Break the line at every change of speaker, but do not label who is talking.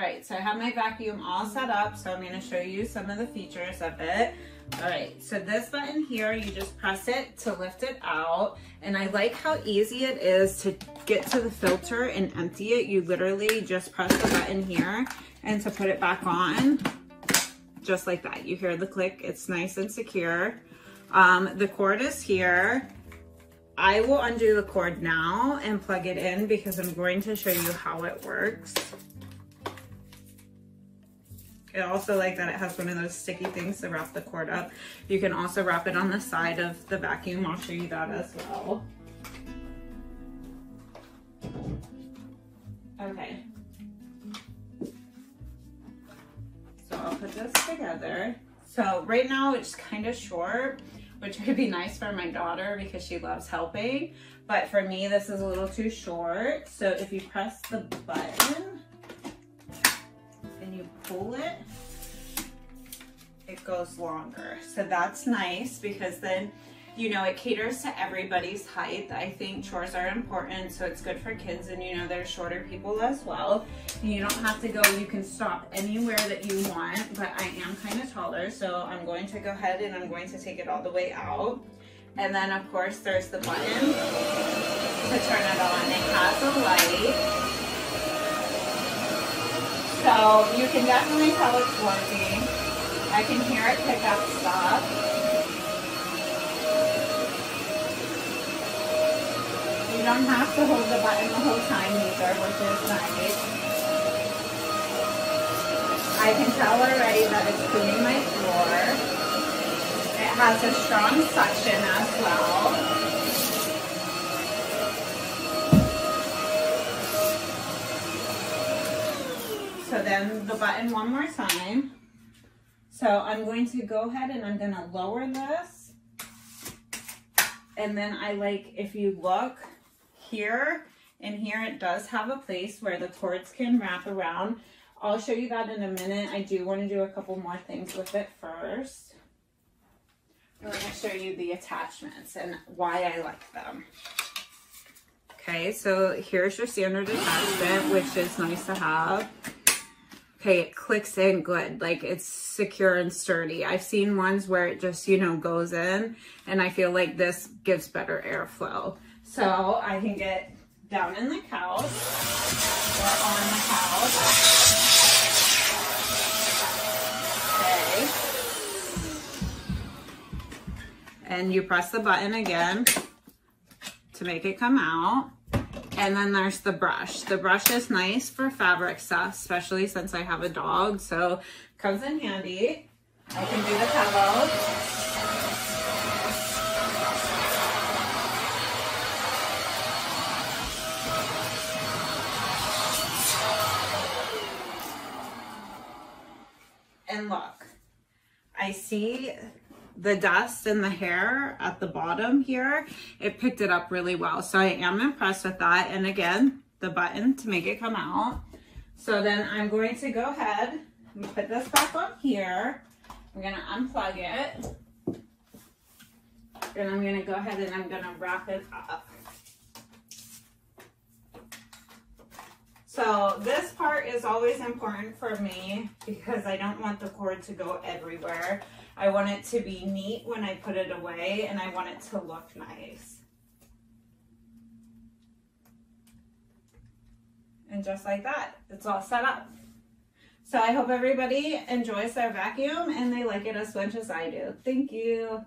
All right, so I have my vacuum all set up, so I'm gonna show you some of the features of it. All right, so this button here, you just press it to lift it out. And I like how easy it is to get to the filter and empty it. You literally just press the button here and to put it back on, just like that. You hear the click, it's nice and secure. Um, the cord is here. I will undo the cord now and plug it in because I'm going to show you how it works. I also like that it has one of those sticky things to wrap the cord up. You can also wrap it on the side of the vacuum. I'll show you that as well. Okay. So I'll put this together. So right now it's kind of short, which would be nice for my daughter because she loves helping. But for me, this is a little too short. So if you press the button, you pull it, it goes longer. So that's nice because then, you know, it caters to everybody's height. I think chores are important, so it's good for kids and you know, there's shorter people as well. You don't have to go, you can stop anywhere that you want, but I am kind of taller, so I'm going to go ahead and I'm going to take it all the way out. And then of course there's the button to turn it on. It has a light. So you can definitely tell it's working. I can hear it pick up stuff. You don't have to hold the button the whole time either, which is nice. I can tell already that it's cleaning my floor. It has a strong suction as well. So then the button one more time. So I'm going to go ahead and I'm going to lower this. And then I like, if you look here and here, it does have a place where the cords can wrap around. I'll show you that in a minute. I do want to do a couple more things with it first. I'm going to show you the attachments and why I like them. Okay, so here's your standard attachment, which is nice to have okay, it clicks in good. Like it's secure and sturdy. I've seen ones where it just, you know, goes in and I feel like this gives better airflow. So I can get down in the couch or on the couch. Okay. And you press the button again to make it come out. And then there's the brush. The brush is nice for fabric stuff, especially since I have a dog. So comes in handy. I can do the pillows. And look, I see the dust and the hair at the bottom here, it picked it up really well. So I am impressed with that. And again, the button to make it come out. So then I'm going to go ahead and put this back on here. I'm gonna unplug it. And I'm gonna go ahead and I'm gonna wrap it up. So this part is always important for me because I don't want the cord to go everywhere. I want it to be neat when I put it away and I want it to look nice. And just like that, it's all set up. So I hope everybody enjoys their vacuum and they like it as much as I do. Thank you.